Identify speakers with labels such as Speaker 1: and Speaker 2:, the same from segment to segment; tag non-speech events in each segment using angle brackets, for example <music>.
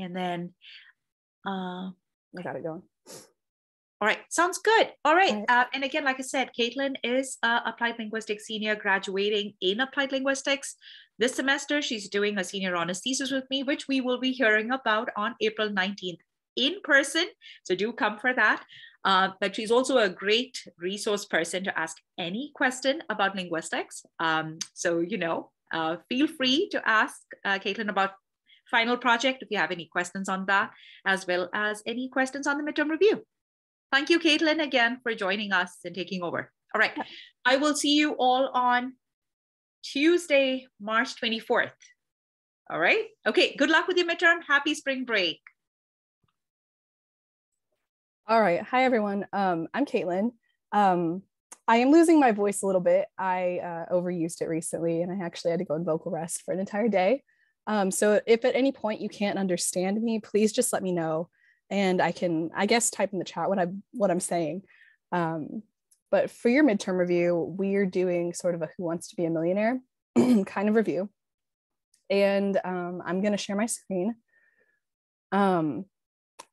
Speaker 1: And then, uh,
Speaker 2: I got it going.
Speaker 1: All right, sounds good. All right.
Speaker 2: All right.
Speaker 1: Uh, and again, like I said, Kaitlyn is uh, applied linguistics senior graduating in applied linguistics. This semester, she's doing a senior honors thesis with me, which we will be hearing about on April 19th in person. So do come for that. Uh, but she's also a great resource person to ask any question about linguistics. Um, so, you know, uh, feel free to ask uh, Kaitlyn about final project if you have any questions on that, as well as any questions on the midterm review. Thank you, Kaitlyn, again for joining us and taking over. All right, I will see you all on Tuesday, March 24th. All right, okay, good luck with your midterm. Happy spring break.
Speaker 2: All right. Hi, everyone. Um, I'm Kaitlyn. Um, I am losing my voice a little bit. I uh, overused it recently and I actually had to go in vocal rest for an entire day. Um, so if at any point you can't understand me, please just let me know and I can, I guess, type in the chat what I'm what I'm saying. Um, but for your midterm review, we're doing sort of a Who Wants to Be a Millionaire <clears throat> kind of review, and um, I'm going to share my screen. Um,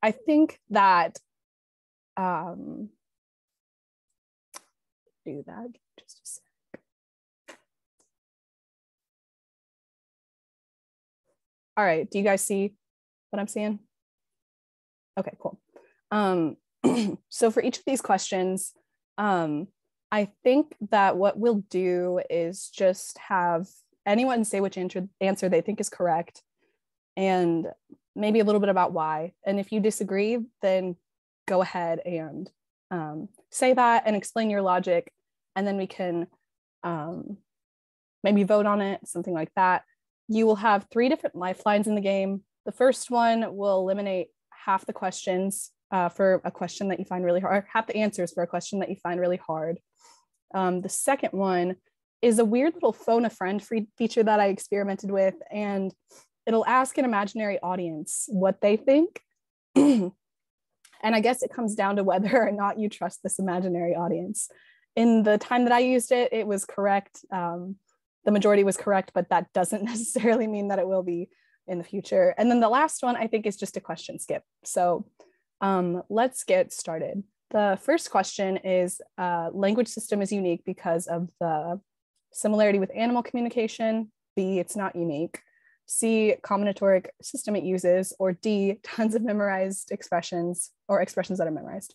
Speaker 2: I think that um, do that just a sec. All right, do you guys see what I'm seeing? Okay, cool. Um, <clears throat> so for each of these questions, um, I think that what we'll do is just have anyone say which answer, answer they think is correct and maybe a little bit about why. And if you disagree, then go ahead and um, say that and explain your logic. And then we can um, maybe vote on it, something like that. You will have three different lifelines in the game. The first one will eliminate half the questions uh, for a question that you find really hard, half the answers for a question that you find really hard. Um, the second one is a weird little phone a friend feature that I experimented with, and it'll ask an imaginary audience what they think. <clears throat> and I guess it comes down to whether or not you trust this imaginary audience. In the time that I used it, it was correct. Um, the majority was correct, but that doesn't <laughs> necessarily mean that it will be in the future. And then the last one I think is just a question skip. So um, let's get started. The first question is uh, language system is unique because of the similarity with animal communication. B, it's not unique. C, combinatoric system it uses, or D, tons of memorized expressions or expressions that are memorized.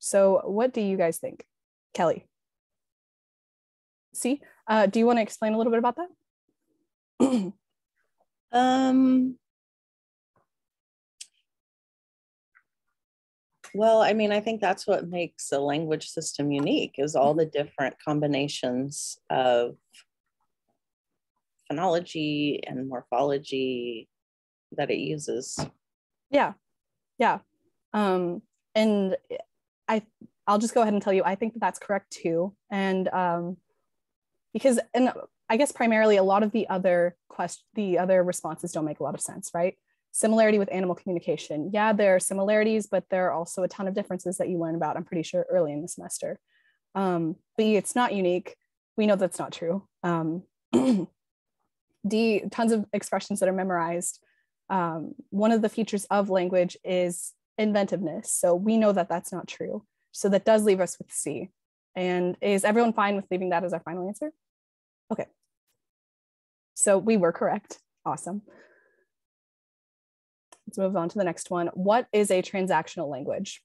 Speaker 2: So what do you guys think? Kelly? C, uh, do you want to explain a little bit about that? <clears throat>
Speaker 3: Um, well, I mean, I think that's what makes a language system unique is all the different combinations of phonology and morphology that it uses.
Speaker 2: Yeah, yeah. Um, and I, I'll just go ahead and tell you, I think that that's correct too. And um, because, and I guess primarily a lot of the other quest the other responses don't make a lot of sense, right? Similarity with animal communication. Yeah, there are similarities, but there are also a ton of differences that you learn about, I'm pretty sure, early in the semester. Um, B, it's not unique. We know that's not true. Um, <clears throat> D, tons of expressions that are memorized. Um, one of the features of language is inventiveness. So we know that that's not true. So that does leave us with C. And is everyone fine with leaving that as our final answer? Okay, so we were correct. Awesome. Let's move on to the next one. What is a transactional language?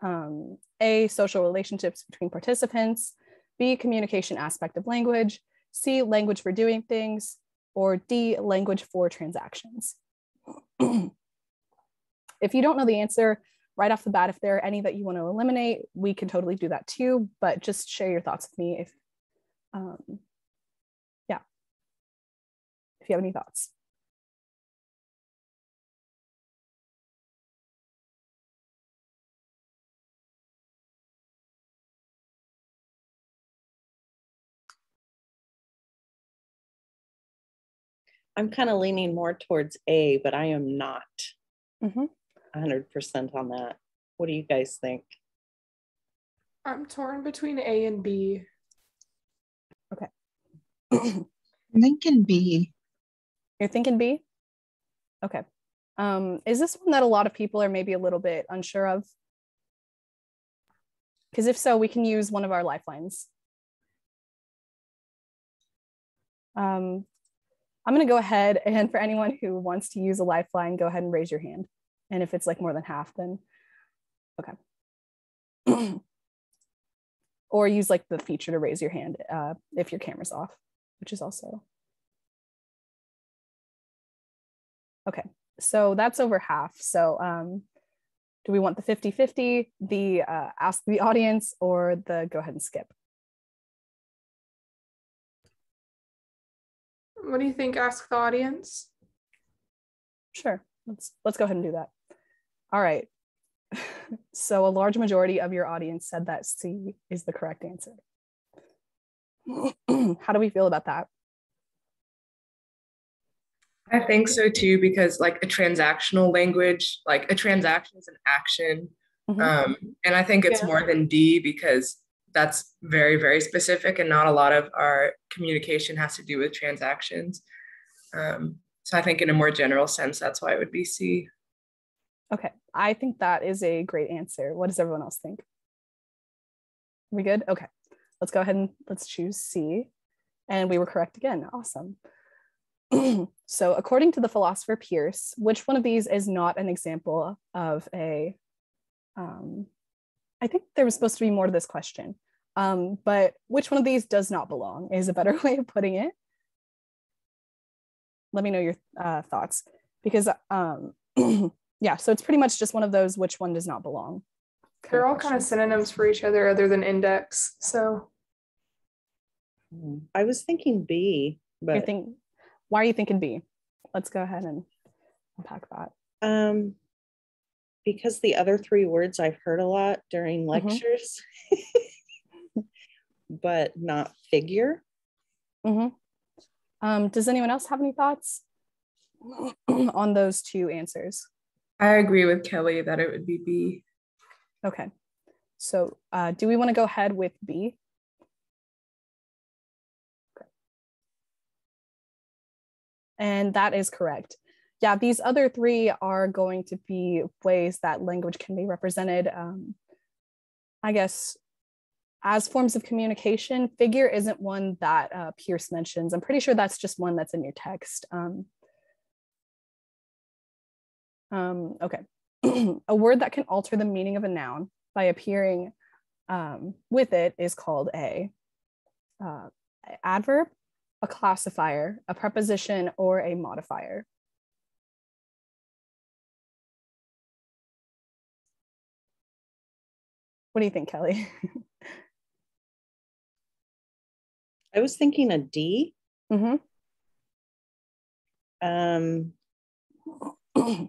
Speaker 2: Um, a, social relationships between participants. B, communication aspect of language. C, language for doing things. Or D, language for transactions. <clears throat> if you don't know the answer right off the bat, if there are any that you want to eliminate, we can totally do that too. But just share your thoughts with me if um, yeah, if you have any thoughts.
Speaker 3: I'm kind of leaning more towards A, but I am not
Speaker 2: Mhm.
Speaker 3: 100% on that. What do you guys think?
Speaker 4: I'm torn between A and B.
Speaker 2: Okay. <clears throat>
Speaker 5: Thinking B.
Speaker 2: You're thinking B? Okay. Um, is this one that a lot of people are maybe a little bit unsure of? Because if so, we can use one of our lifelines. Um, I'm going to go ahead and for anyone who wants to use a lifeline, go ahead and raise your hand. And if it's like more than half, then okay. <clears throat> or use like the feature to raise your hand uh, if your camera's off, which is also. Okay, so that's over half. So um, do we want the 50-50, the uh, ask the audience, or the go ahead and skip?
Speaker 4: What do you think? Ask the audience.
Speaker 2: Sure, let's let's go ahead and do that. All right. <laughs> so a large majority of your audience said that C is the correct answer. <clears throat> How do we feel about that?
Speaker 5: I think so too, because like a transactional language, like a transaction is an action. Mm-hmm. Um, and I think it's yeah. more than D because that's very, very specific and not a lot of our communication has to do with transactions. Um, so I think in a more general sense, that's why it would be C.
Speaker 2: Okay, I think that is a great answer. What does everyone else think? We good? Okay, let's go ahead and let's choose C. And we were correct again. Awesome. <clears throat> so, according to the philosopher Peirce, which one of these is not an example of a? Um, I think there was supposed to be more to this question, um, but which one of these does not belong is a better <laughs> way of putting it. Let me know your uh, thoughts because um, <clears throat> yeah, so it's pretty much just one of those which one does not belong.
Speaker 4: They're all kind of synonyms for each other other than index. So.
Speaker 3: I was thinking B, but
Speaker 2: you think why are you thinking B? Let's go ahead and unpack that.
Speaker 3: Um because the other three words I've heard a lot during mm-hmm. lectures, mm-hmm. <laughs> but not figure.
Speaker 2: Mm-hmm. Um, does anyone else have any thoughts <clears throat> on those two answers?
Speaker 5: I agree with Kelly that it would be B.
Speaker 2: Okay. So uh, do we want to go ahead with B? And that is correct. Yeah, these other three are going to be ways that language can be represented. Um, I guess as forms of communication, figure isn't one that uh, Peirce mentions. I'm pretty sure that's just one that's in your text. Um, um, okay. <clears throat> a word that can alter the meaning of a noun by appearing um, with it is called a uh, adverb, a classifier, a preposition, or a modifier. What do you think, Kelly? <laughs>
Speaker 3: I was thinking a D.
Speaker 2: Mm-hmm.
Speaker 3: Um, <clears throat>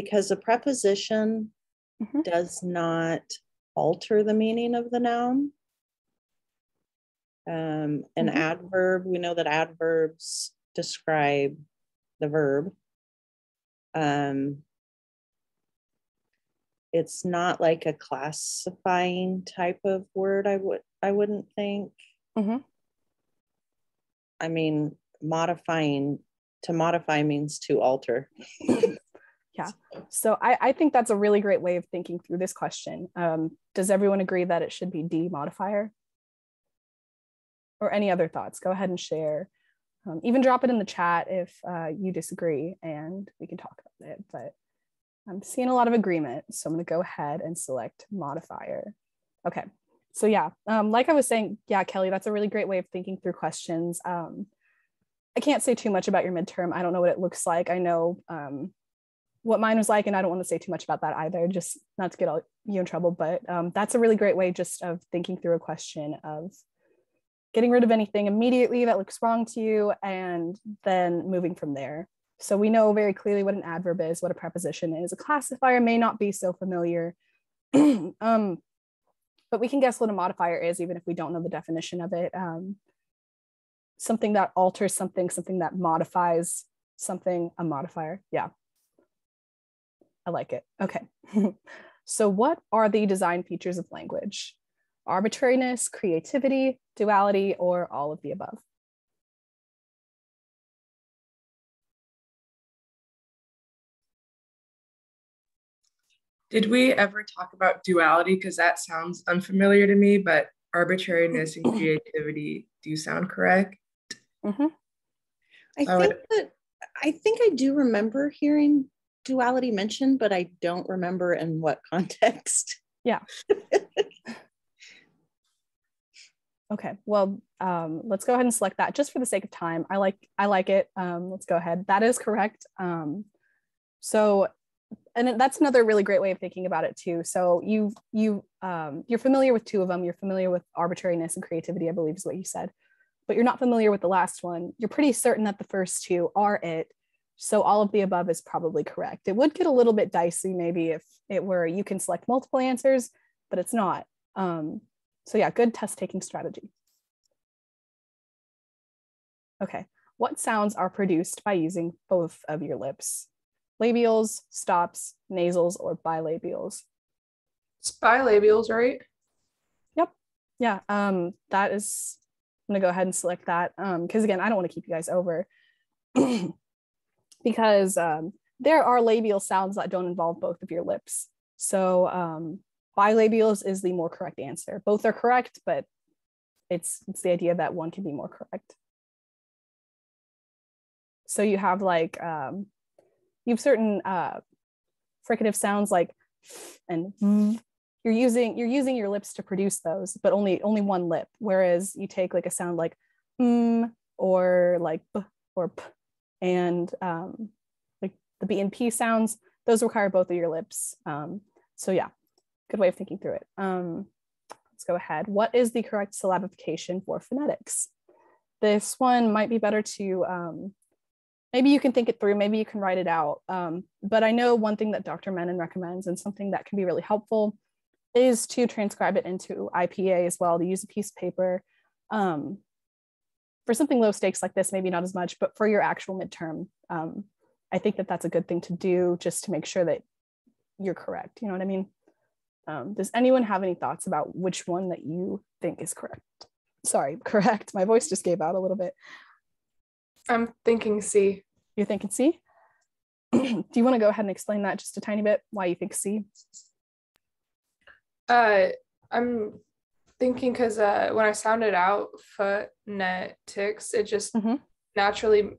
Speaker 3: because a preposition mm-hmm. does not alter the meaning of the noun. Um, an mm-hmm. adverb, we know that adverbs describe the verb. Um, it's not like a classifying type of word. I would I wouldn't think.
Speaker 2: Mm-hmm.
Speaker 3: I mean, modifying to modify means to alter. <laughs>
Speaker 2: Yeah. So I, I think that's a really great way of thinking through this question. Um, does everyone agree that it should be D modifier? Or any other thoughts? Go ahead and share. Um, even drop it in the chat if uh, you disagree and we can talk about it. But I'm seeing a lot of agreement. So I'm going to go ahead and select modifier. Okay. So yeah, um, like I was saying, yeah, Kelly, that's a really great way of thinking through questions. Um, I can't say too much about your midterm. I don't know what it looks like. I know um, what mine was like, and I don't want to say too much about that either, just not to get all you in trouble. But um, that's a really great way just of thinking through a question of getting rid of anything immediately that looks wrong to you, and then moving from there. So we know very clearly what an adverb is, what a preposition is. A classifier may not be so familiar, <clears throat> um, but we can guess what a modifier is, even if we don't know the definition of it. Um, something that alters something, something that modifies something, a modifier. Yeah. I like it. Okay. <laughs> so what are the design features of language? arbitrariness, creativity, duality, or all of the above.
Speaker 5: Did we ever talk about duality? Because that sounds unfamiliar to me, but arbitrariness and <clears throat> creativity do sound correct.
Speaker 2: Mm-hmm.
Speaker 3: I think would... that I think I do remember hearing duality mentioned, but I don't remember in what <laughs> context.
Speaker 2: Yeah. <laughs> okay. Well, um, let's go ahead and select that just for the sake of time. I like I like it. Um, let's go ahead. That is correct. Um, so and that's another really great way of thinking about it too. So you you um, you're familiar with two of them. You're familiar with arbitrariness and creativity, I believe is what you said, but you're not familiar with the last one. You're pretty certain that the first two are it. So all of the above is probably correct. It would get a little bit dicey maybe if it were you can select multiple answers, but it's not. Um, so yeah, good test taking strategy. Okay, what sounds are produced by using both of your lips? labials, stops, nasals, or bilabials.
Speaker 4: It's bilabials, right?
Speaker 2: Yep. Yeah. Um, that is, I'm gonna go ahead and select that. Um, because again, I don't want to keep you guys over <clears throat> because um, there are labial sounds that don't involve both of your lips. So um, bilabials is the more correct answer. Both are correct, but it's it's the idea that one can be more correct. So you have like um, you have certain uh, fricative sounds like <sniffs> and you're using you're using your lips to produce those, but only only one lip. Whereas you take like a sound like mm or like b or p, and um, like the B and P sounds, those require both of your lips. Um, so yeah, good way of thinking through it. Um, let's go ahead. What is the correct syllabification for phonetics? This one might be better to um, maybe you can think it through, maybe you can write it out. Um, but I know one thing that Dr. Menon recommends and something that can be really helpful is to transcribe it into IPA as well, to use a piece of paper. Um, for something low stakes like this, maybe not as much, but for your actual midterm, um, I think that that's a good thing to do just to make sure that you're correct. You know what I mean? Um, does anyone have any thoughts about which one that you think is correct? Sorry, <laughs> correct. My voice just gave out a little bit.
Speaker 4: I'm thinking C.
Speaker 2: You're thinking C? <clears throat> Do you want to go ahead and explain that just a tiny bit? Why you think C?
Speaker 4: Uh, I'm thinking because uh, when I sounded out phonetics, it just mm-hmm. naturally,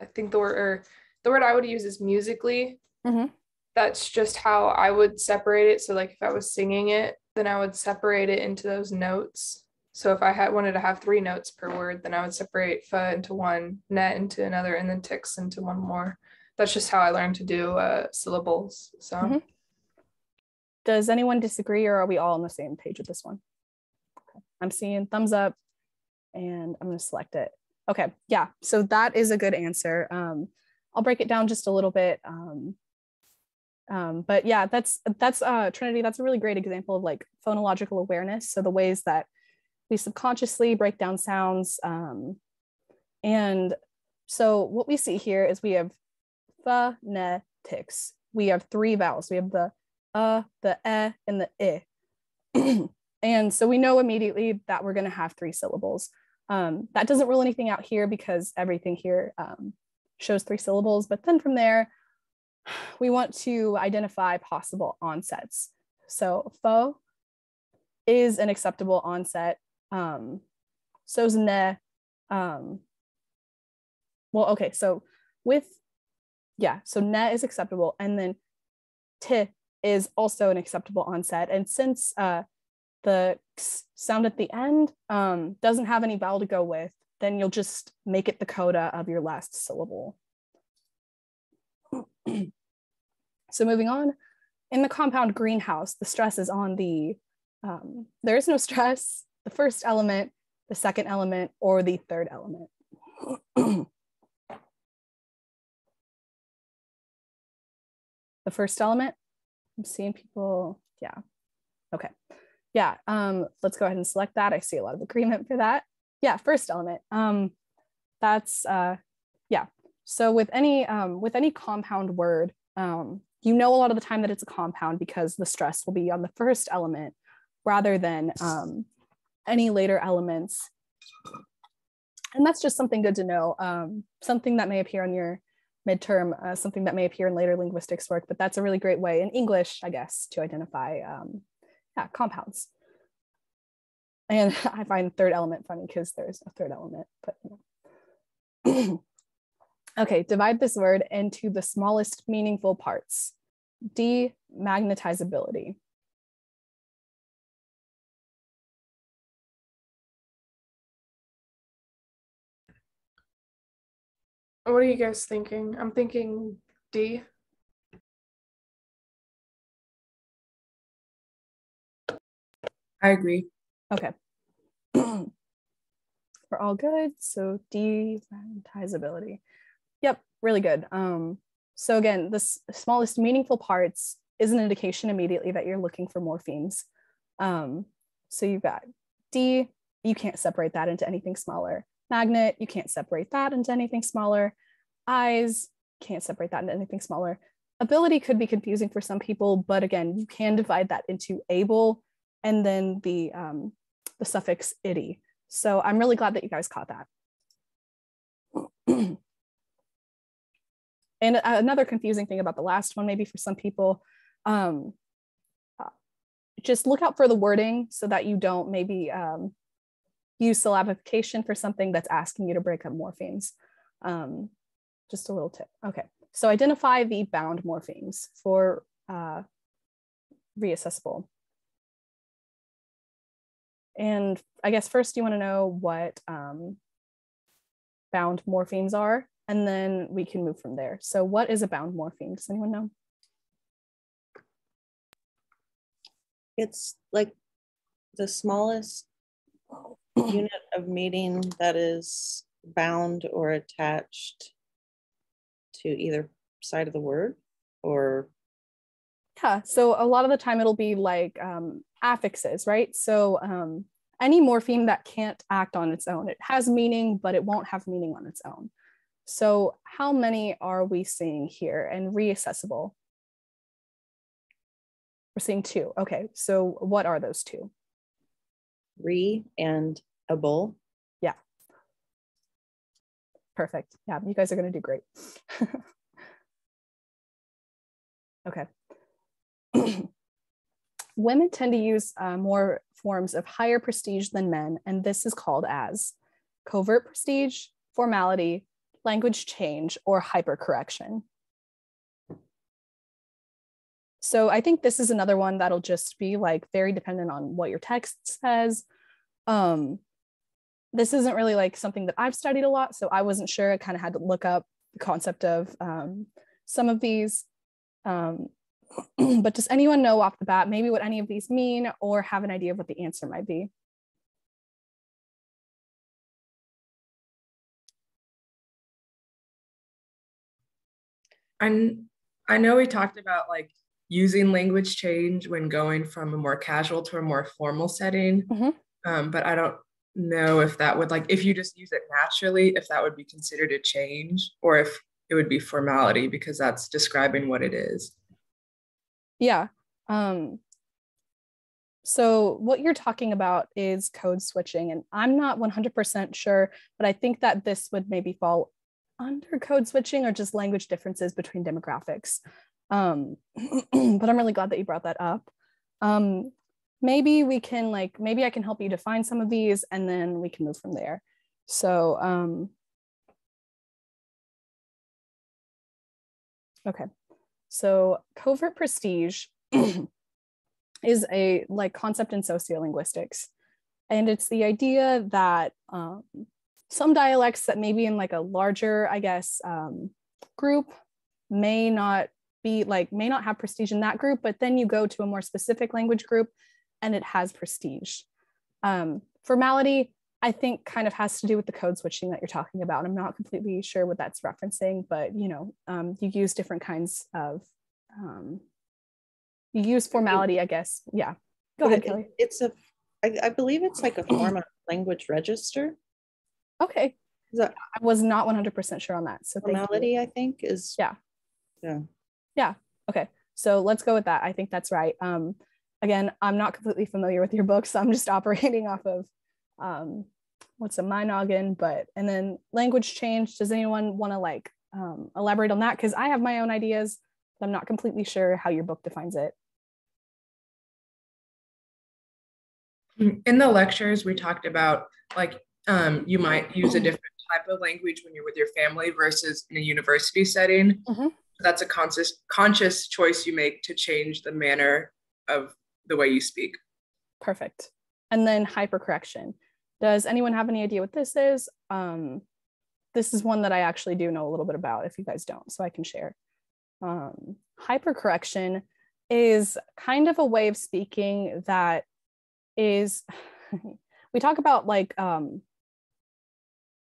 Speaker 4: I think the word or the word I would use is musically. Mm-hmm. That's just how I would separate it. So, like if I was singing it, then I would separate it into those notes. So if I had wanted to have three notes per word, then I would separate fa into one, net into another, and then ticks into one more. That's just how I learned to do uh, syllables. So. Mm-hmm.
Speaker 2: Does anyone disagree, or are we all on the same page with this one? I'm seeing thumbs up, and I'm going to select it. Okay, yeah. So that is a good answer. Um, I'll break it down just a little bit. Um, um, but yeah, that's that's uh, Trinity. That's a really great example of like phonological awareness. So the ways that we subconsciously break down sounds. Um, and so what we see here is we have phonetics. We have three vowels. We have the uh, the eh, and the i. <clears throat> and so we know immediately that we're going to have three syllables. Um, that doesn't rule anything out here because everything here um, shows three syllables. But then from there, <sighs> we want to identify possible onsets. So fo is an acceptable onset um, so's ne. Um, well, okay, so with, yeah, so ne is acceptable. And then t is also an acceptable onset. And since uh, the sound at the end um, doesn't have any vowel to go with, then you'll just make it the coda of your last syllable. so moving on, in the compound greenhouse, the stress is on the, um, there is no stress the first element, the second element, or the third element. <clears throat> the first element, I'm seeing people, yeah, okay. Yeah, um, let's go ahead and select that. I see a lot of agreement for that. Yeah, first element. Um, that's, uh, yeah. So with any, um, with any compound word, um, you know a lot of the time that it's a compound because the stress will be on the first element rather than um, any later elements. And that's just something good to know, um, something that may appear on your midterm, uh, something that may appear in later linguistics work, but that's a really great way in English, I guess, to identify um, yeah, compounds. And <laughs> I find third element funny because there's a third element, but <clears throat> okay, divide this word into the smallest meaningful parts. Demagnetizability.
Speaker 4: What are you guys thinking? I'm thinking D.
Speaker 5: I agree.
Speaker 2: Okay. <clears throat> We're all good. So demagnetizability. Yep, really good. Um, so again, the smallest meaningful parts is an indication immediately that you're looking for morphemes. Um, so you've got D, you can't separate that into anything smaller. Magnet, you can't separate that into anything smaller. Eyes, can't separate that into anything smaller. Ability could be confusing for some people, but again, you can divide that into able and then the, um, the suffix ity. So I'm really glad that you guys caught that. and another confusing thing about the last one, maybe for some people, um, uh, just look out for the wording so that you don't maybe um, use syllabification for something that's asking you to break up morphemes. Um, just a little tip. Okay, so identify the bound morphemes for uh. And I guess first you want to know what um, bound morphemes are, and then we can move from there. So what is a bound morpheme? Does anyone know?
Speaker 3: It's like the smallest <clears throat> unit of meaning that is bound or attached to either side of the word or
Speaker 2: yeah so a lot of the time it'll be like um, affixes right so um, any morpheme that can't act on its own it has meaning but it won't have meaning on its own so how many are we seeing here and reaccessible we're seeing two okay so what are those two
Speaker 3: re and a bull.
Speaker 2: Yeah. Perfect. Yeah, you guys are going to do great. <laughs> okay. <clears throat> Women tend to use uh, more forms of higher prestige than men, and this is called as covert prestige, formality, language change, or hypercorrection. So I think this is another one that'll just be like very dependent on what your text says. Um, this isn't really like something that I've studied a lot, so I wasn't sure. I kind of had to look up the concept of um, some of these. Um, <clears throat> but does anyone know off the bat maybe what any of these mean or have an idea of what the answer might be?
Speaker 5: I, I know we talked about like using language change when going from a more casual to a more formal setting. Mm-hmm. Um, but I don't know if that would like if you just use it naturally, if that would be considered a change or if it would be formality because that's describing what it is.
Speaker 2: Yeah. Um, so what you're talking about is code switching, and I'm not 100% sure, but I think that this would maybe fall under code switching or just language differences between demographics. Um, <clears throat> but I'm really glad that you brought that up. Um, maybe we can like, maybe I can help you define some of these and then we can move from there. So, um, okay. So covert prestige <clears throat> is a like concept in sociolinguistics. And it's the idea that um, some dialects that maybe in like a larger, I guess, um, group may not be like may not have prestige in that group, but then you go to a more specific language group and it has prestige. Um, formality, I think, kind of has to do with the code switching that you're talking about. I'm not completely sure what that's referencing, but you know, um, you use different kinds of um, you use formality, I guess. Yeah. Go ahead,
Speaker 3: it,
Speaker 2: Kelly.
Speaker 3: It's a, I, I believe it's like a form of language register.
Speaker 2: Okay. That, I was not 100% sure on that. So
Speaker 3: formality, I think, is
Speaker 2: yeah.
Speaker 3: Yeah.
Speaker 2: Yeah. Okay. So let's go with that. I think that's right. Um, again, I'm not completely familiar with your book, so I'm just <laughs> operating off of um, what's in my noggin. But and then language change. Does anyone want to like um, elaborate on that? Because I have my own ideas, but I'm not completely sure how your book defines it.
Speaker 5: In the lectures, we talked about like um, you might use a different type of language when you're with your family versus in a university setting. Mm-hmm. That's a conscious conscious choice you make to change the manner of the way you speak.
Speaker 2: Perfect. And then hypercorrection. Does anyone have any idea what this is? Um, this is one that I actually do know a little bit about if you guys don't, so I can share. Um, hypercorrection is kind of a way of speaking that is, <laughs> we talk about like um,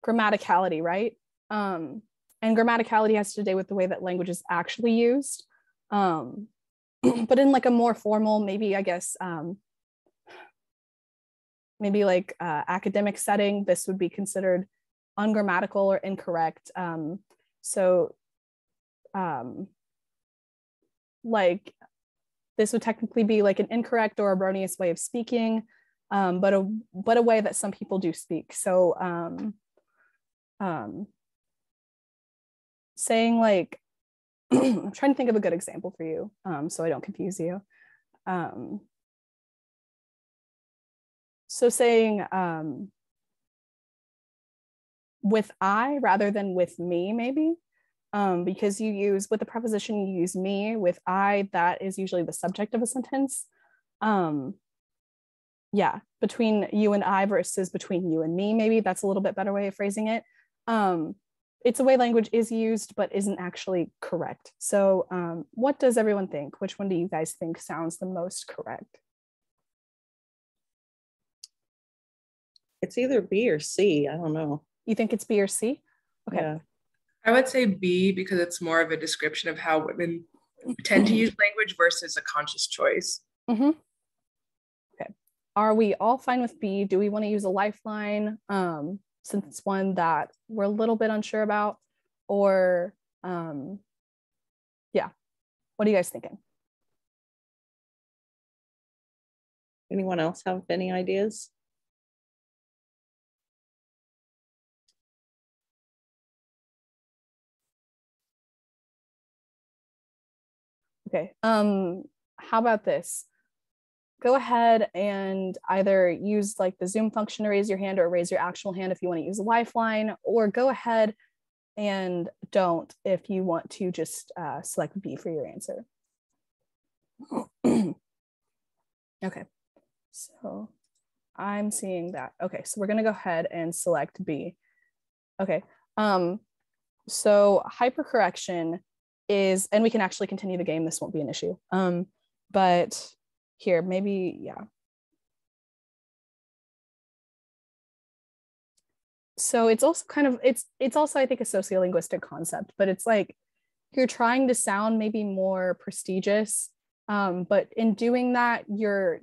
Speaker 2: grammaticality, right? Um, and grammaticality has to do with the way that language is actually used. Um, <clears throat> but in like a more formal, maybe I guess, um, maybe like uh, academic setting, this would be considered ungrammatical or incorrect. Um, so um, like this would technically be like an incorrect or erroneous way of speaking, um, but a but a way that some people do speak. So um, um, saying like <clears throat> I'm trying to think of a good example for you um, so I don't confuse you. Um, so saying um, with I rather than with me, maybe, um, because you use with the preposition, you use me, with I, that is usually the subject of a sentence. Um, yeah, between you and I versus between you and me, maybe that's a little bit better way of phrasing it. Um, it's a way language is used, but isn't actually correct. So, um, what does everyone think? Which one do you guys think sounds the most correct?
Speaker 3: It's either B or C. I don't know.
Speaker 2: You think it's B or C? Okay.
Speaker 3: Yeah.
Speaker 5: I would say B because it's more of a description of how women tend to use language versus a conscious choice.
Speaker 2: Mm-hmm. Okay. Are we all fine with B? Do we want to use a lifeline? Um, since it's one that we're a little bit unsure about or um, yeah what are you guys thinking
Speaker 3: anyone else have any ideas
Speaker 2: okay um how about this go ahead and either use like the Zoom function to raise your hand or raise your actual hand if you want to use a lifeline, or go ahead and don't if you want to just uh, select B for your answer. <clears throat> okay, so I'm seeing that. Okay, so we're gonna go ahead and select B. Okay, um, so hypercorrection is, and we can actually continue the game, this won't be an issue. Um, but here maybe yeah so it's also kind of it's it's also i think a sociolinguistic concept but it's like you're trying to sound maybe more prestigious um, but in doing that you're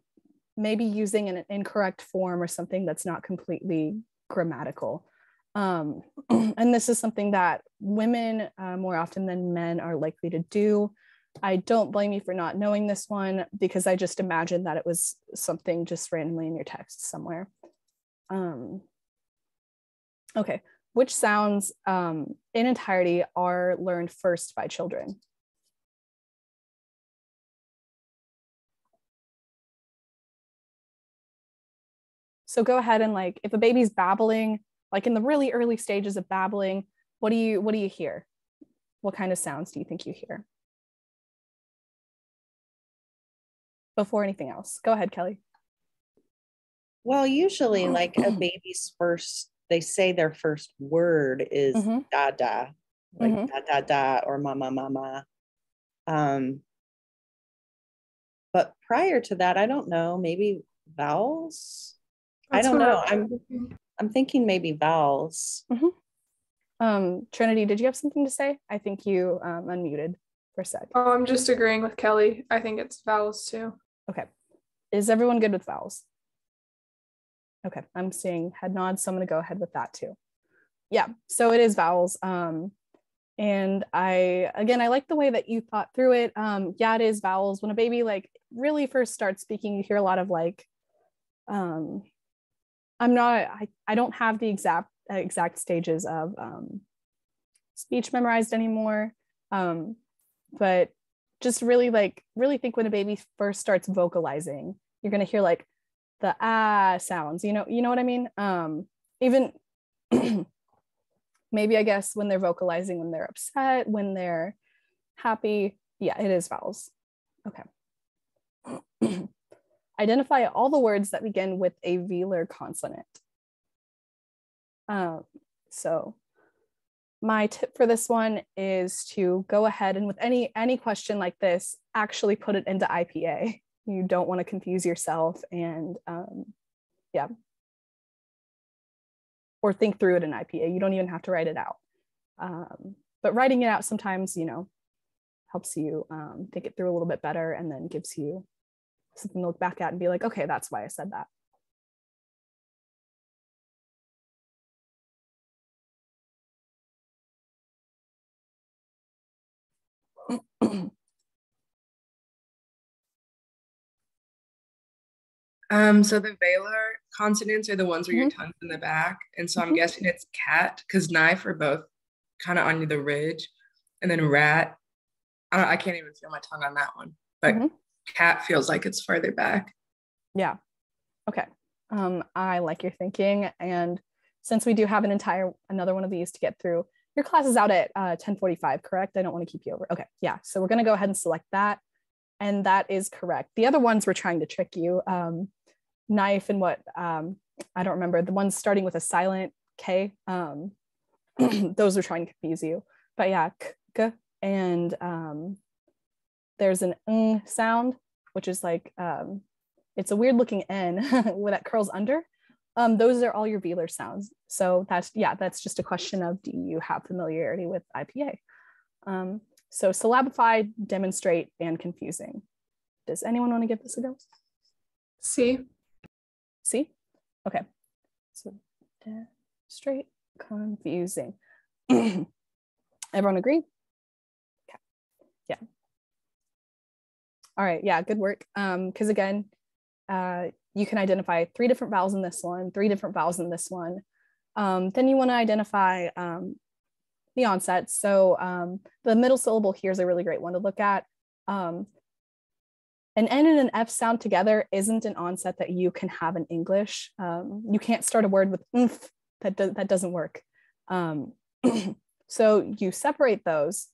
Speaker 2: maybe using an incorrect form or something that's not completely grammatical um, <clears throat> and this is something that women uh, more often than men are likely to do I don't blame you for not knowing this one because I just imagined that it was something just randomly in your text somewhere. Um, okay, which sounds um, in entirety are learned first by children? So go ahead and like, if a baby's babbling, like in the really early stages of babbling, what do you what do you hear? What kind of sounds do you think you hear? before anything else. Go ahead, Kelly.
Speaker 3: Well, usually, <clears throat> like a baby's first, they say their first word is mm-hmm. da da, like mm-hmm. da da da or mama mama. Um, but prior to that, I don't know, maybe vowels. That's I don't know. I'm I'm thinking maybe vowels.
Speaker 2: Mm-hmm. Um, Trinity, did you have something to say? I think you um, unmuted for a sec.
Speaker 4: Oh, I'm just agreeing with Kelly. I think it's vowels too.
Speaker 2: Okay. Is everyone good with vowels? Okay, I'm seeing head nods, so I'm gonna go ahead with that too. Yeah, so it is vowels. Um, and I, again, I like the way that you thought through it. Um, yeah, it is vowels. When a baby like really first starts speaking, you hear a lot of like, um, I'm not, I, I don't have the exact exact stages of um, speech memorized anymore. Um, but just really like, really think when a baby first starts vocalizing, you're gonna hear like the ah sounds, you know, you know what I mean? Um, even <clears throat> maybe I guess when they're vocalizing, when they're upset, when they're happy. Yeah, it is vowels. Okay. <clears throat> Identify all the words that begin with a velar consonant. Um, so my tip for this one is to go ahead and with any any question like this, actually put it into IPA. You don't want to confuse yourself and um, yeah, or think through it in IPA. You don't even have to write it out. Um, but writing it out sometimes, you know, helps you um, think it through a little bit better and then gives you something to look back at and be like, okay, that's why I said that. <clears throat>
Speaker 5: Um, so the velar consonants are the ones where mm-hmm. your tongue's in the back. And so I'm mm-hmm. guessing it's cat because knife are both kind of on the ridge. And then rat, I don't I can't even feel my tongue on that one. But mm-hmm. Cat feels like it's farther back.
Speaker 2: Yeah. Okay. Um, I like your thinking. And since we do have an entire another one of these to get through, your class is out at uh, 1045, correct? I don't want to keep you over. Okay. Yeah. So we're going to go ahead and select that. And that is correct. The other ones were trying to trick you. Um, knife and what um, I don't remember the ones starting with a silent K. Um, <clears throat> those are trying to confuse you. But yeah, k, k and um, there's an ng sound, which is like um, it's a weird looking N <laughs> that curls under. Um, those are all your velar sounds. So that's yeah, that's just a question of do you have familiarity with IPA? Um, so syllabify, demonstrate, and confusing. Does anyone want to give this a go?
Speaker 4: See.
Speaker 2: See? Okay. So straight, confusing. <clears throat> Everyone agree? Okay. Yeah. All right. Yeah, good work. Um, because again, uh, you can identify three different vowels in this one, three different vowels in this one. Um, then you want to identify um, the onsets. So um, the middle syllable here is a really great one to look at. Um, an N and an F sound together isn't an onset that you can have in English. Um, you can't start a word with oomph, that, do, that doesn't work. Um, <clears throat> so you separate those,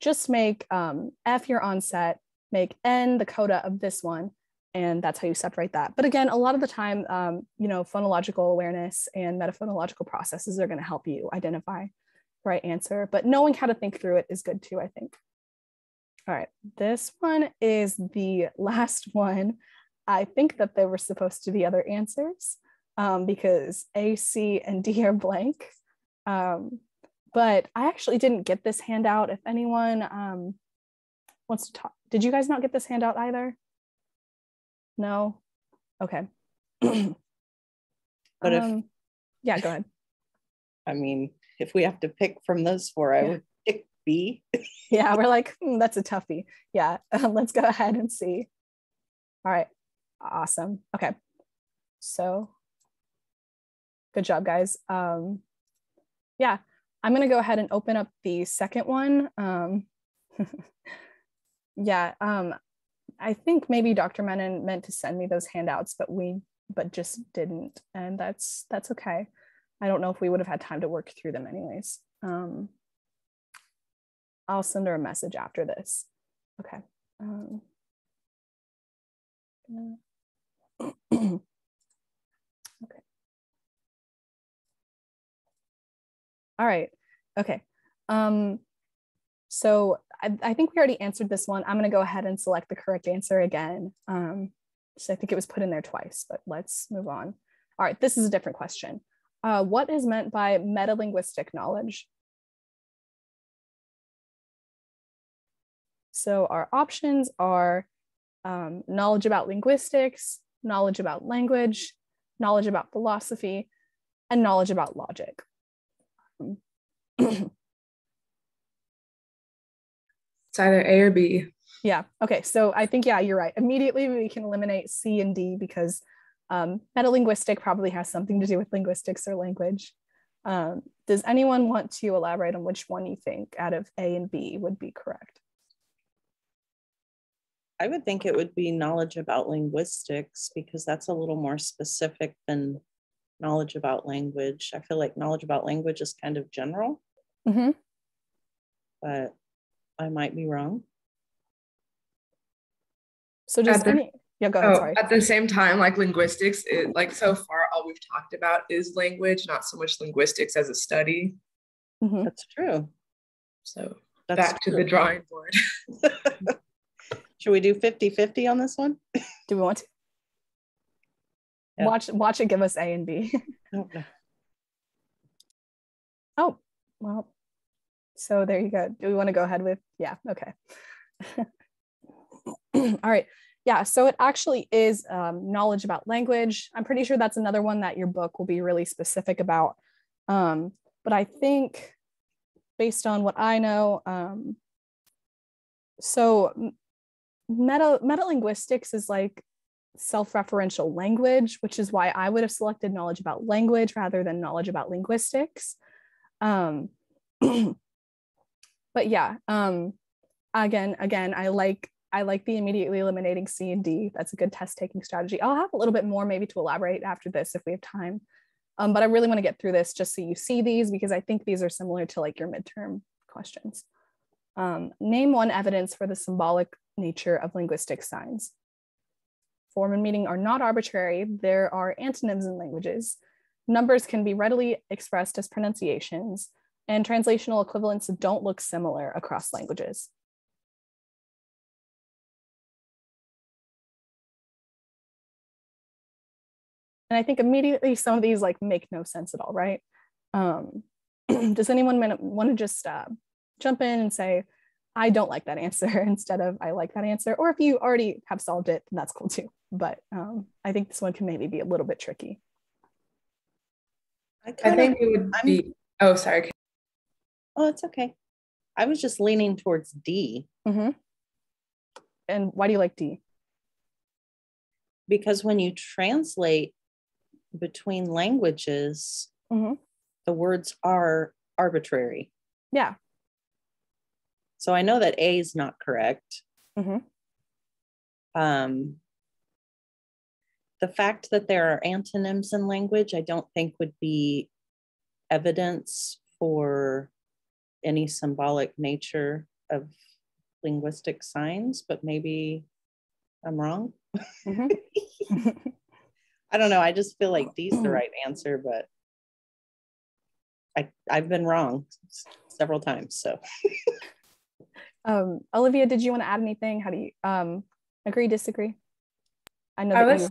Speaker 2: just make um, F your onset, make N the coda of this one, and that's how you separate that. But again, a lot of the time, um, you know, phonological awareness and metaphonological processes are gonna help you identify the right answer, but knowing how to think through it is good too, I think. All right, this one is the last one. I think that there were supposed to be other answers um, because A, C, and D are blank. Um, but I actually didn't get this handout. If anyone um, wants to talk, did you guys not get this handout either? No? Okay. <clears throat>
Speaker 3: but if, um,
Speaker 2: yeah, go ahead.
Speaker 3: I mean, if we have to pick from those four, I would pick B. <laughs>
Speaker 2: yeah, we're like, mm, that's a toughie. Yeah, <laughs> let's go ahead and see. All right, awesome. Okay, so good job, guys. Um, yeah, I'm gonna go ahead and open up the second one. Um, <laughs> yeah, um, I think maybe Dr. Menon meant to send me those handouts, but we but just didn't, and that's that's okay. I don't know if we would have had time to work through them anyways. Um, I'll send her a message after this. Okay. Um, <clears throat> okay. All right. Okay. Um, so I, I, think we already answered this one. I'm going to go ahead and select the correct answer again. Um, so I think it was put in there twice, but let's move on. All right, this is a different question. Uh, what is meant by metalinguistic knowledge? So our options are um, knowledge about linguistics, knowledge about language, knowledge about philosophy, and knowledge about logic. <clears throat>
Speaker 5: It's either A or B.
Speaker 2: Yeah. Okay. So I think, yeah, you're right. Immediately we can eliminate C and D because um, metalinguistic probably has something to do with linguistics or language. Um, does anyone want to elaborate on which one you think out of A and B would be correct?
Speaker 3: I would think it would be knowledge about linguistics because that's a little more specific than knowledge about language. I feel like knowledge about language is kind of general,
Speaker 2: mm-hmm.
Speaker 3: but I might be wrong.
Speaker 2: So just the, any, yeah, go ahead. Oh, sorry.
Speaker 5: At the same time, like linguistics, it, like so far, all we've talked about is language, not so much linguistics as a study.
Speaker 3: Mm-hmm. That's true.
Speaker 5: So That's back true. to the drawing board. <laughs>
Speaker 3: Should we do 50 50 on this one?
Speaker 2: Do we want to? Yeah. Watch watch it give us A and B. oh, oh, well. So there you go. Do we want to go ahead with? Yeah, okay. <laughs> All right. Yeah, so it actually is um, knowledge about language. I'm pretty sure that's another one that your book will be really specific about. Um, but I think based on what I know, um, so meta metalinguistics is like self-referential language, which is why I would have selected knowledge about language rather than knowledge about linguistics. Um, <clears throat> but yeah, um, again, again, I like I like the immediately eliminating C and D. That's a good test taking strategy. I'll have a little bit more maybe to elaborate after this if we have time. Um, but I really want to get through this just so you see these because I think these are similar to like your midterm questions. Um, name one evidence for the symbolic nature of linguistic signs. Form and meaning are not arbitrary. There are antonyms in languages. Numbers can be readily expressed as pronunciations, and translational equivalents don't look similar across languages. And I think immediately some of these like make no sense at all, right? Um, <clears throat> does anyone want to just uh, jump in and say, I don't like that answer <laughs> instead of I like that answer. Or if you already have solved it, that's cool too. But um, I think this one can maybe be a little bit tricky.
Speaker 5: I, I think of, it would I'm, be, oh, sorry.
Speaker 3: Oh, it's okay. I was just leaning towards D.
Speaker 2: Mm-hmm. And why do you like D?
Speaker 3: Because when you translate between languages,
Speaker 2: mm-hmm.
Speaker 3: the words are arbitrary.
Speaker 2: Yeah.
Speaker 3: So I know that A is not correct.
Speaker 2: Mm-hmm.
Speaker 3: Um, the fact that there are antonyms in language, I don't think would be evidence for any symbolic nature of linguistic signs, but maybe I'm wrong. Mm-hmm. <laughs> I don't know. I just feel like D's the <clears throat> right answer, but I I've been wrong several times. So <laughs>
Speaker 2: Um, Olivia, did you want to add anything? How do you um, agree, disagree?
Speaker 5: I know. I was, you...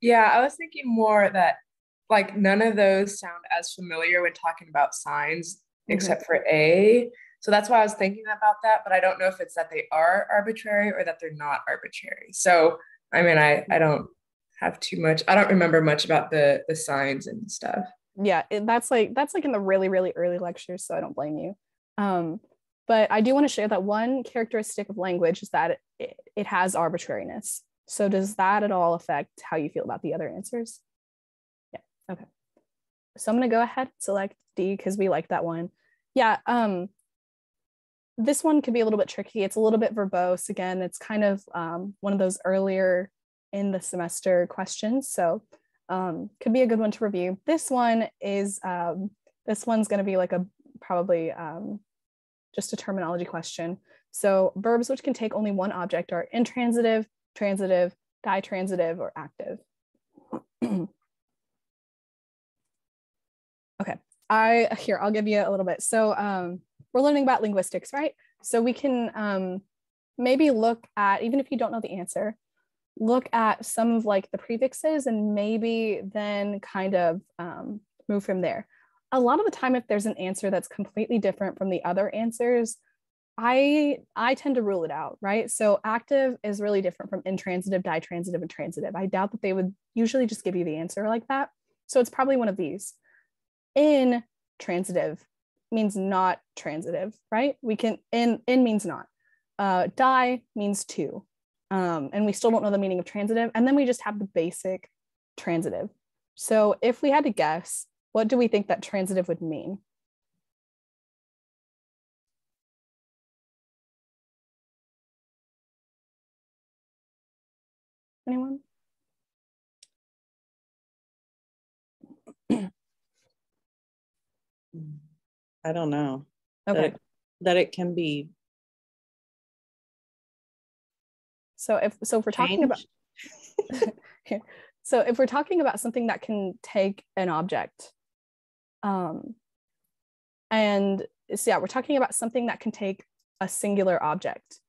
Speaker 5: yeah, I was thinking more that like none of those sound as familiar when talking about signs mm-hmm. except for A. So that's why I was thinking about that, but I don't know if it's that they are arbitrary or that they're not arbitrary. So I mean, I I don't have too much. I don't remember much about the the signs and stuff.
Speaker 2: Yeah, it, that's like that's like in the really really early lectures, so I don't blame you. Um, but I do want to share that one characteristic of language is that it, it has arbitrariness. So does that at all affect how you feel about the other answers? Yeah, okay. So I'm gonna go ahead, select D because we like that one. Yeah, um, this one could be a little bit tricky. It's a little bit verbose. Again, it's kind of um, one of those earlier in the semester questions. So um, could be a good one to review. This one is, um, this one's gonna be like a probably um, just a terminology question. So verbs which can take only one object are intransitive, transitive, ditransitive, or active. <clears throat> I here, I'll give you a little bit. So um, we're learning about linguistics, right? So we can um, maybe look at, even if you don't know the answer, look at some of like the prefixes and maybe then kind of um, move from there. A lot of the time if there's an answer that's completely different from the other answers i i tend to rule it out right? So active is really different from intransitive ditransitive and transitive. I doubt that they would usually just give you the answer like that. So it's probably one of these in transitive means not transitive right we can in in means not uh, die means to, Um, and we still don't know the meaning of transitive. And then we just have the basic transitive. So if we had to guess, what do we think that transitive would mean? Anyone?
Speaker 3: I don't know.
Speaker 2: Okay.
Speaker 3: That it, that it can be.
Speaker 2: So if so, if we're talking about <laughs> so if we're talking about something that can take an object, um, and so yeah, we're talking about something that can take a singular object,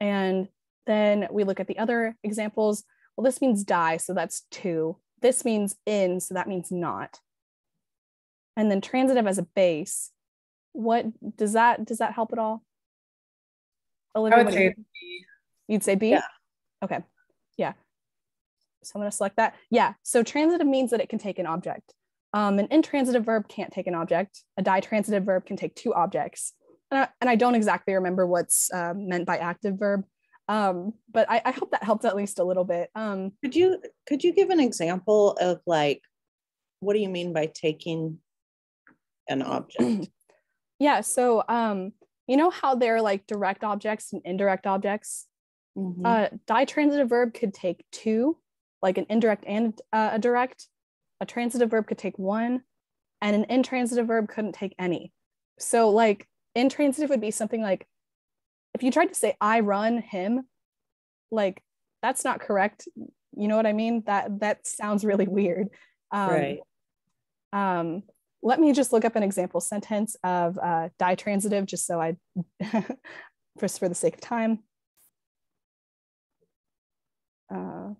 Speaker 2: and then we look at the other examples. Well, this means die, so that's two. This means in, so that means not. And then transitive as a base, what does that does that help at all?
Speaker 5: Olivia, I would say you,
Speaker 2: B. You'd say B?
Speaker 3: Yeah.
Speaker 2: Okay. Yeah. So I'm going to select that. Yeah. So transitive means that it can take an object. Um, an intransitive verb can't take an object. A ditransitive verb can take two objects. And I, and I don't exactly remember what's uh, meant by active verb, um, but I, I, hope that helped at least a little bit. Um,
Speaker 3: could you could you give an example of like, what do you mean by taking an object? <clears throat>
Speaker 2: Yeah. So, um, you know how they're like direct objects and indirect objects? Mm-hmm. Uh, ditransitive verb could take two, like an indirect and uh, a direct. A transitive verb could take one, and an intransitive verb couldn't take any. So, like, intransitive would be something like if you tried to say, I run him, like, that's not correct. You know what I mean? That that sounds really weird. Um,
Speaker 3: right.
Speaker 2: Um, let me just look up an example sentence of uh, ditransitive just so I, <laughs> just for the sake of time. Uh,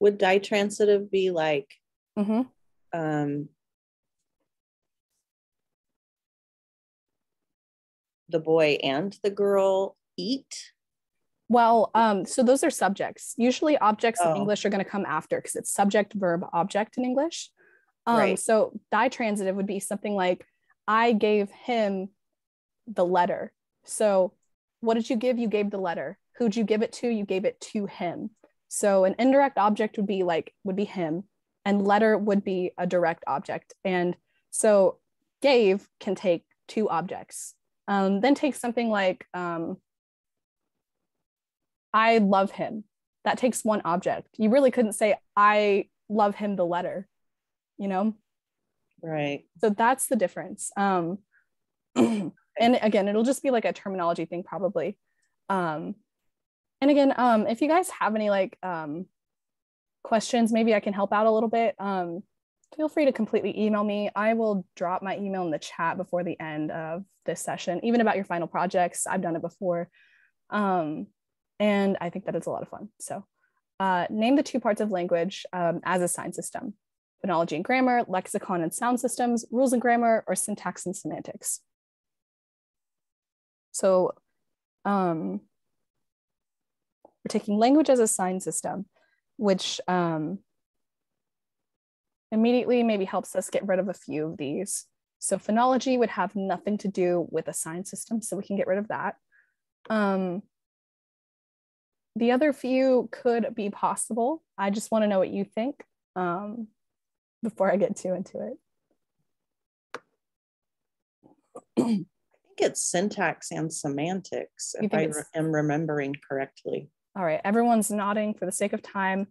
Speaker 3: Would ditransitive be like,
Speaker 2: mm-hmm.
Speaker 3: um, the boy and the girl eat?
Speaker 2: Well, um, so those are subjects. Usually objects oh. in English are going to come after because it's subject, verb, object in English. Um, right. So ditransitive would be something like, I gave him the letter. So what did you give? You gave the letter. Who'd you give it to? You gave it to him. So an indirect object would be like, would be him, and letter would be a direct object. And so gave can take two objects. Um, then take something like, um, I love him. That takes one object. You really couldn't say, I love him, the letter, you know?
Speaker 3: Right.
Speaker 2: So that's the difference. Um, <clears throat> and again, it'll just be like a terminology thing, probably. Um, and again, um, if you guys have any like um, questions, maybe I can help out a little bit. Um, feel free to completely email me. I will drop my email in the chat before the end of this session, even about your final projects. I've done it before. Um, and I think that it's a lot of fun. So uh, name the two parts of language um, as a sign system, phonology and grammar, lexicon and sound systems, rules and grammar, or syntax and semantics. So um, we're taking language as a sign system, which um, immediately maybe helps us get rid of a few of these. So phonology would have nothing to do with a sign system, so we can get rid of that. Um, the other few could be possible. I just want to know what you think um, before I get too into it. <clears throat>
Speaker 3: I think it's syntax and semantics, if I am remembering correctly.
Speaker 2: All right, everyone's nodding for the sake of time.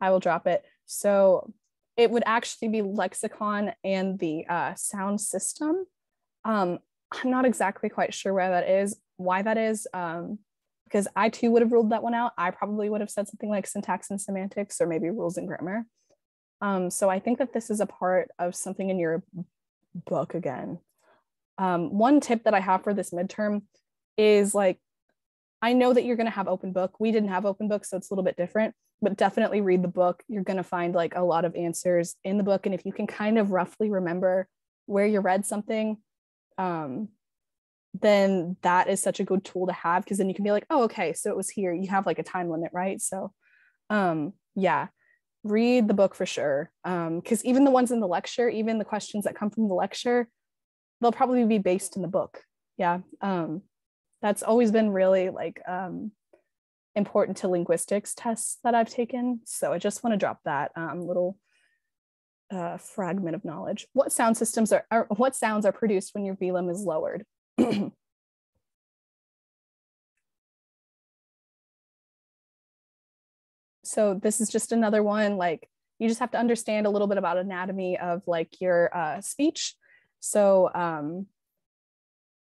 Speaker 2: I will drop it. So it would actually be lexicon and the uh, sound system. Um, I'm not exactly quite sure where that is, why that is. Um, because I too would have ruled that one out. I probably would have said something like syntax and semantics or maybe rules and grammar. Um, so I think that this is a part of something in your book again. Um, one tip that I have for this midterm is like, I know that you're going to have open book. We didn't have open book, so it's a little bit different, but definitely read the book. You're going to find like a lot of answers in the book. And if you can kind of roughly remember where you read something, um, then that is such a good tool to have because then you can be like, oh, okay, so it was here. You have like a time limit, right? So, um, yeah, read the book for sure. Um, because even the ones in the lecture, even the questions that come from the lecture, they'll probably be based in the book. yeah. Um, that's always been really like um, important to linguistics tests that I've taken. So I just want to drop that um, little uh, fragment of knowledge. What sound systems are, are, what sounds are produced when your velum is lowered? <clears throat> so this is just another one like you just have to understand a little bit about anatomy of like your uh, speech. So um,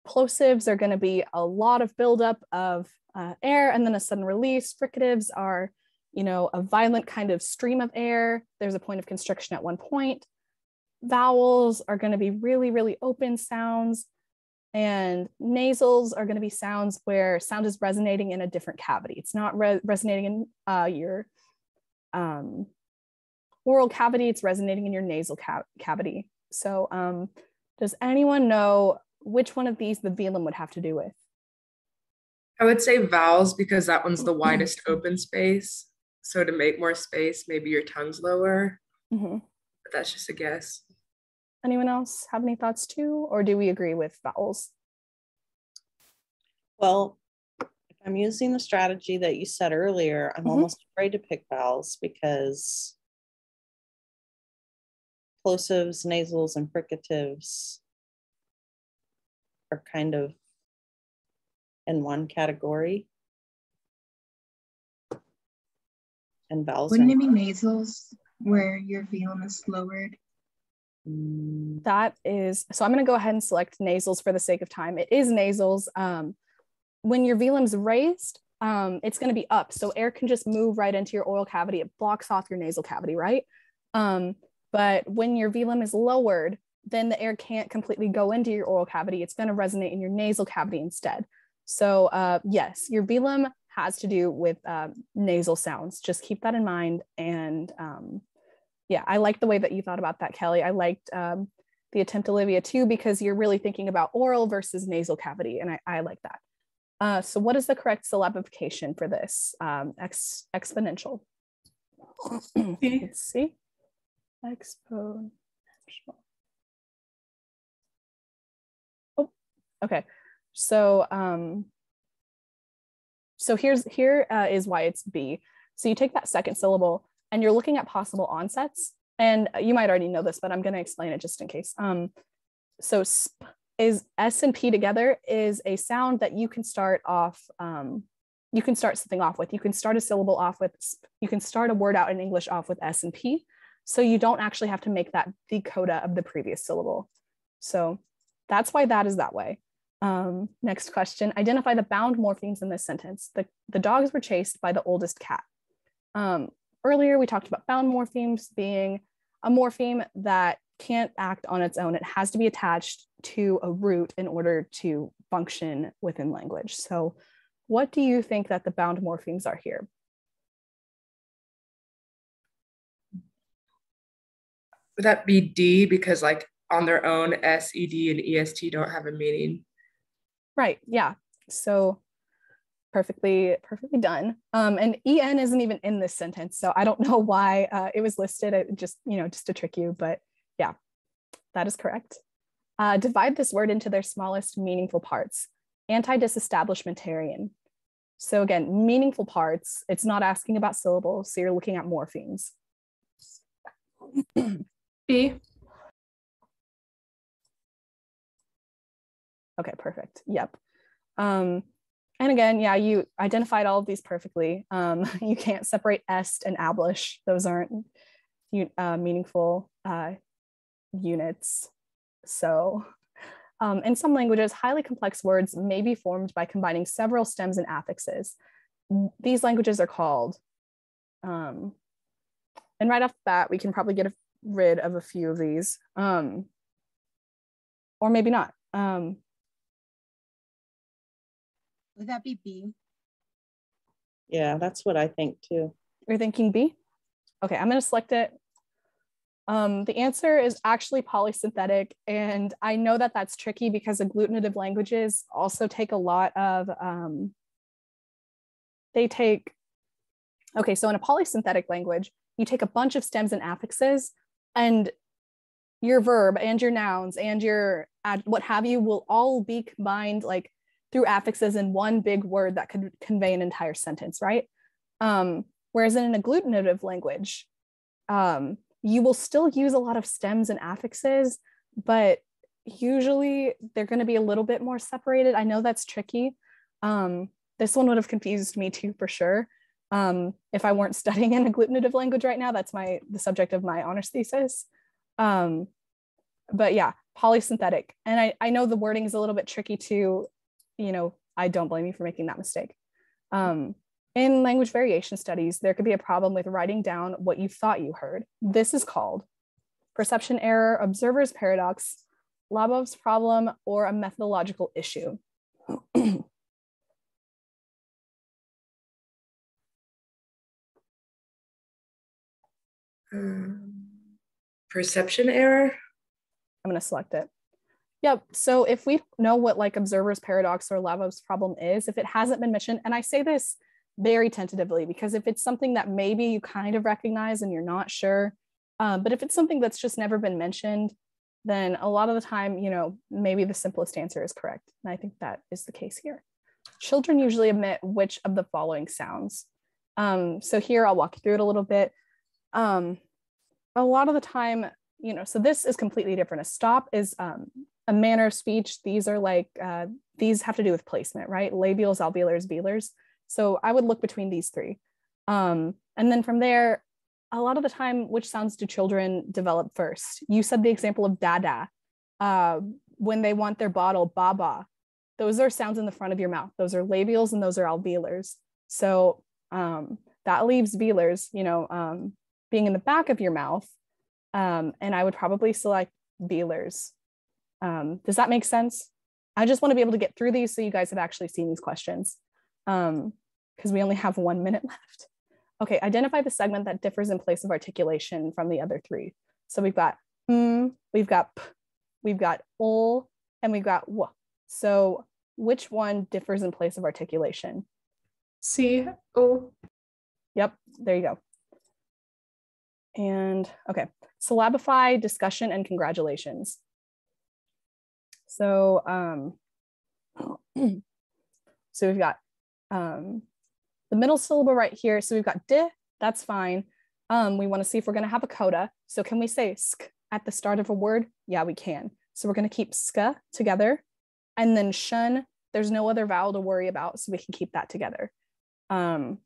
Speaker 2: plosives are going to be a lot of buildup of uh, air and then a sudden release. Fricatives are, you know, a violent kind of stream of air. There's a point of constriction at one point. Vowels are going to be really, really open sounds. And nasals are going to be sounds where sound is resonating in a different cavity. It's not re resonating in uh, your um, oral cavity, it's resonating in your nasal ca cavity. So um, does anyone know which one of these the velum would have to do with?
Speaker 5: I would say vowels because that one's the widest open space. So to make more space, maybe your tongue's lower. Mm -hmm. But that's just a guess.
Speaker 2: Anyone else have any thoughts too? Or do we agree with vowels?
Speaker 3: Well, if I'm using the strategy that you said earlier, I'm mm -hmm. almost afraid to pick vowels because plosives, nasals, and fricatives are kind of in one category. And vowels.
Speaker 6: Wouldn't it be nasals where your velum is lowered?
Speaker 2: That is, so I'm going to go ahead and select nasals for the sake of time. It is nasals. Um, when your velum's raised, um, it's going to be up. So air can just move right into your oral cavity. It blocks off your nasal cavity, right? Um, but when your velum is lowered, then the air can't completely go into your oral cavity. It's going to resonate in your nasal cavity instead. So uh, yes, your velum has to do with uh, nasal sounds. Just keep that in mind. And um, yeah, I like the way that you thought about that, Kelly. I liked um, the attempt, Olivia, too, because you're really thinking about oral versus nasal cavity. And I, I like that. Uh, so what is the correct syllabification for this? Um, ex exponential. <clears throat> Let's see. Exponential. Oh, okay. So, um, so here's here uh, is why it's B. So you take that second syllable and you're looking at possible onsets. And you might already know this, but I'm going to explain it just in case. Um, so sp is S and P together is a sound that you can start off. Um, you can start something off with. You can start a syllable off with. You can start a word out in English off with S and P. So you don't actually have to make that the coda of the previous syllable. So that's why that is that way. Um, next question, identify the bound morphemes in this sentence. The, the dogs were chased by the oldest cat. Um, earlier, we talked about bound morphemes being a morpheme that can't act on its own. It has to be attached to a root in order to function within language. So what do you think that the bound morphemes are here?
Speaker 5: would that be D because like on their own S, E, D, and EST don't have a meaning?
Speaker 2: Right. Yeah. So perfectly, perfectly done. Um, and EN isn't even in this sentence, so I don't <laughs> know why uh, it was listed. It just you know just to trick you, but yeah, that is correct. Uh, divide this word into their smallest meaningful parts. Anti-disestablishmentarian. So again, meaningful parts. It's not asking about syllables, so you're looking at morphemes. <clears throat>
Speaker 4: B.
Speaker 2: Okay, perfect. Yep. Um, and again, yeah, you identified all of these perfectly. Um, <laughs> you can't separate est and ablish. Those aren't uh, meaningful uh, units. So um, in some languages, highly complex words may be formed by combining several stems and affixes. These languages are called, um, and right off the bat, we can probably get rid of a few of these, um, or maybe not.
Speaker 6: Would that be B?
Speaker 3: Yeah, that's what I think too.
Speaker 2: You're thinking B? Okay, I'm going to select it. Um, the answer is actually polysynthetic. And I know that that's tricky because agglutinative languages also take a lot of, um, they take, okay, so in a polysynthetic language, you take a bunch of stems and affixes and your verb and your nouns and your ad, what have you will all be combined like through affixes in one big word that could convey an entire sentence, right? Um, whereas in an agglutinative language, um, you will still use a lot of stems and affixes, but usually they're going to be a little bit more separated. I know that's tricky. Um, this one would have confused me too, for sure. Um, if I weren't <laughs> studying an agglutinative language right now, that's my the subject of my honors thesis. Um, but yeah, polysynthetic. And I, I know the wording is a little bit tricky too. You know, I don't blame you for making that mistake. Um, in language variation studies, there could be a problem with writing down what you thought you heard. This is called perception error, observer's paradox, Labov's problem, or a methodological issue. <clears throat>
Speaker 5: um, perception error.
Speaker 2: I'm going to select it. Yep. So if we know what like observer's paradox or Labov's problem is, if it hasn't been mentioned, and I say this very tentatively because if it's something that maybe you kind of recognize and you're not sure, um, but if it's something that's just never been mentioned, then a lot of the time, you know, maybe the simplest answer is correct. And I think that is the case here. Children usually emit which of the following sounds. Um, so here I'll walk you through it a little bit. Um, a lot of the time, you know, so this is completely different. A stop is um, a manner of speech. These are like, uh, these have to do with placement, right? Labials, alveolars, velars. So I would look between these three. Um, and then from there, a lot of the time, which sounds do children develop first? You said the example of dada. Uh, when they want their bottle, baba. Those are sounds in the front of your mouth. Those are labials and those are alveolars. So um, that leaves velars, you know, um, being in the back of your mouth. Um, and I would probably select velars. Um, does that make sense? I just want to be able to get through these so you guys have actually seen these questions because um, we only have one minute <laughs> left. Okay, identify the segment that differs in place of articulation from the other three. So we've got mm, we've got p, we've got ol, and we've got w. So which one differs in place of articulation?
Speaker 4: C O.
Speaker 2: Yep, there you go. And okay, syllabify, discussion, and congratulations. So, um, <clears throat> so we've got um, the middle syllable right here. So we've got di, that's fine. Um, we want to see if we're going to have a coda. So can we say sk at the start of a word? Yeah, we can. So we're going to keep ska together. And then shun, there's no other vowel to worry about. So we can keep that together. Um,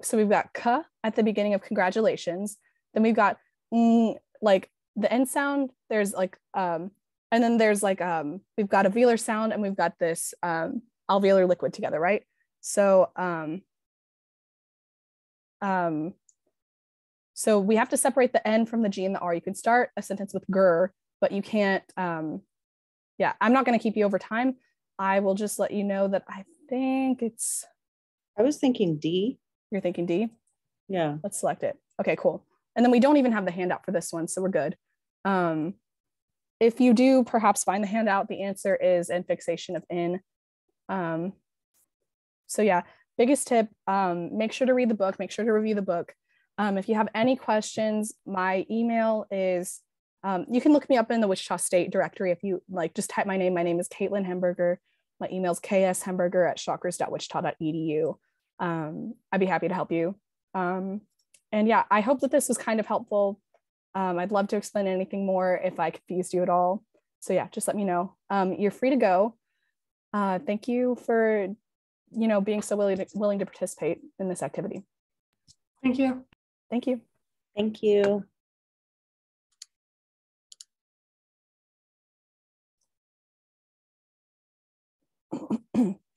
Speaker 2: so we've got ka at the beginning of congratulations. Then we've got mm, like the end sound. There's like, um, and then there's like, um, we've got a velar sound and we've got this um, alveolar liquid together, right? So, um, um, so we have to separate the N from the G and the R. You can start a sentence with gur, but you can't, um, yeah, I'm not going to keep you over time. I will just let you know that I think it's.
Speaker 3: I was thinking D.
Speaker 2: You're thinking D?
Speaker 3: Yeah.
Speaker 2: Let's select it. Okay, cool. And then we don't even have the handout for this one, so we're good. Um, if you do perhaps find the handout, the answer is infixation of in. Um, so yeah, biggest tip, um, make sure to read the book, make sure to review the book. Um, if you have any questions, my email is, um, you can look me up in the Wichita State directory. If you like, just type my name. My name is Kaitlyn Hamburger. My email is kshemberger at shockers.wichita.edu. Um, I'd be happy to help you. Um, and yeah, I hope that this was kind of helpful. Um, I'd love to explain anything more if I confused you at all. So yeah, just let me know. Um, you're free to go. Uh, thank you for, you know, being so willing to, willing to participate in this activity.
Speaker 4: Thank you.
Speaker 2: Thank you.
Speaker 3: Thank you. <clears throat>